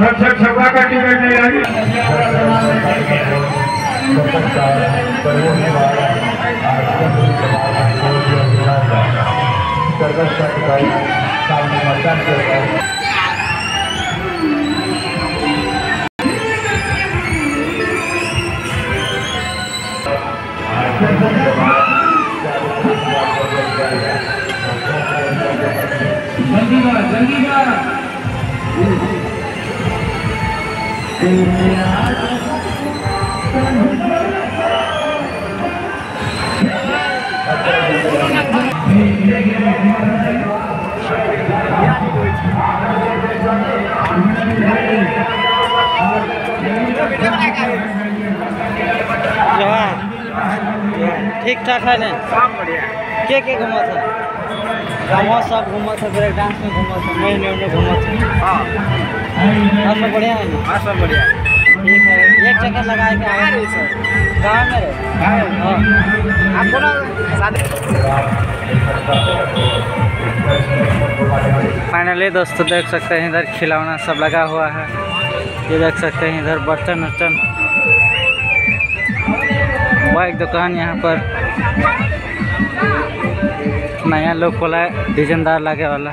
छप छपा का टिकट नहीं लगी जल्दी जल्दी कर ठीक ठाक है ना सब बढ़िया के के घूमत है सब ब्रेक डांस में है है। हाँ। सब बढ़िया है। हाँ सब बढ़िया ठीक है एक चक्कर लगा के आ रही सर? गाँव में रहे। हाँ? आपको ना शादी फाइनली दोस्तों देख सकते हैं इधर खिलौना सब लगा हुआ है। ये देख सकते हैं इधर बर्तन वर्तन। बाइक दुकान यहाँ पर। नया लोग खोला है डिजाइनदार लगे वाला।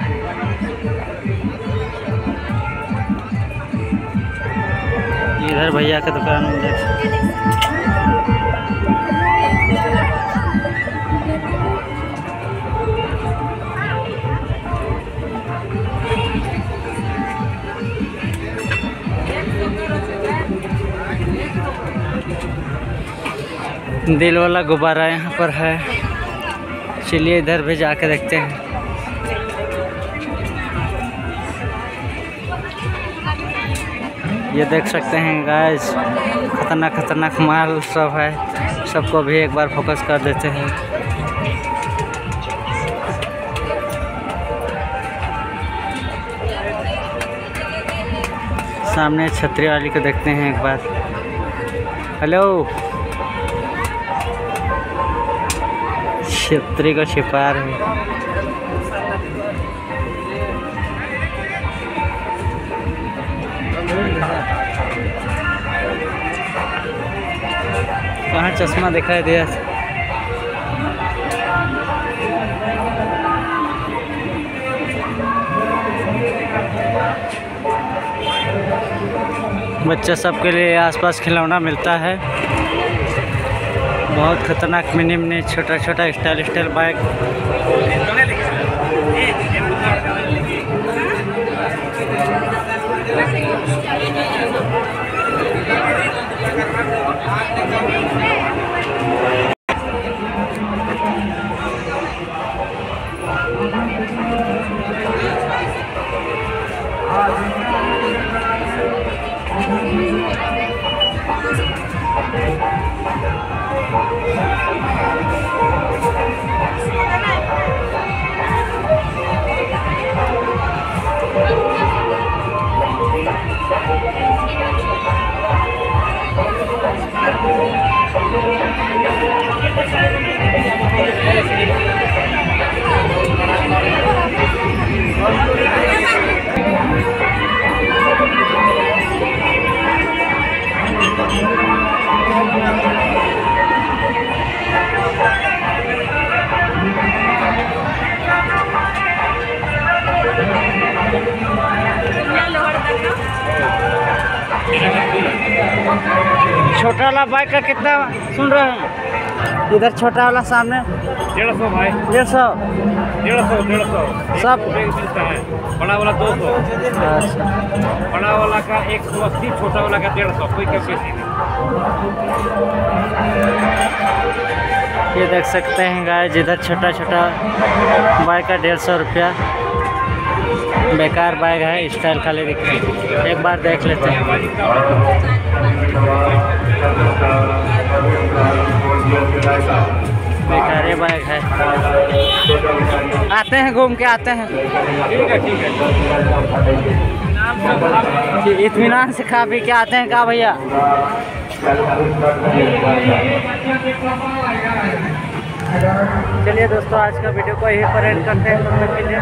इधर भैया का दुकान दिल वाला गुब्बारा यहाँ पर है। चलिए इधर भी जाके देखते हैं। ये देख सकते हैं गाइस खतरनाक खतरनाक माल सब है। सबको भी एक बार फोकस कर देते हैं। सामने छतरी वाली को देखते हैं एक बार। हेलो छतरी को छिपा रहे कहाँ चश्मा दिखाई दिया? बच्चा सबके लिए आसपास खिलौना मिलता है। बहुत खतरनाक मिनी मिनी छोटा छोटा style style bike वाला बाइक का कितना सुन रहे हैं? इधर छोटा वाला सामने। डेढ़ सौ भाई। डेढ़ सौ। डेढ़ सौ डेढ़ सौ। सब। मिलता है। बड़ा वाला दो सौ। अच्छा। बड़ा वाला का एक सौ अस्सी छोटा वाला का डेढ़ सौ। कोई कम बेसी नहीं। ये देख सकते हैं गाय जिधर छोटा छोटा बाइक का डेढ़ सौ रुपया। बेकार बाइक है स्टाइल खाली दिख रहा है। एक बार देख लेते हैं। बेकार ये बाइक है। आते हैं घूम के, आते हैं। ठीक ठीक है कि इत्मीनान से खा पी के आते हैं का भैया? चलिए दोस्तों, आज का वीडियो को यहीं पर एंड करते हैं। तब तक के लिए